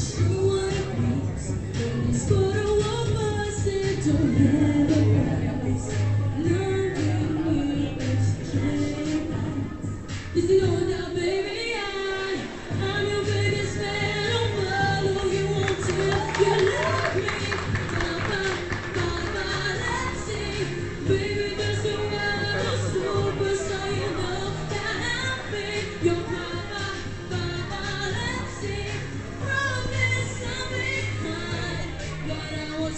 Christ.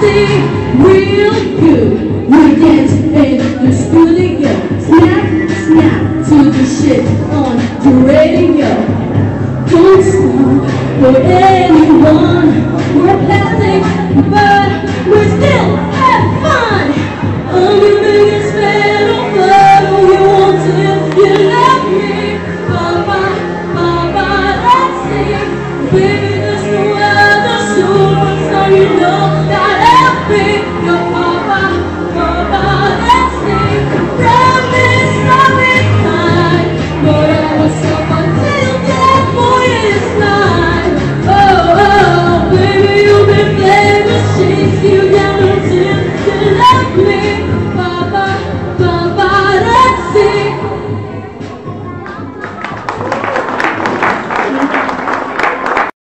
something real good. We dance in the studio. Snap, snap to the shit on the radio. Don't stop for anything.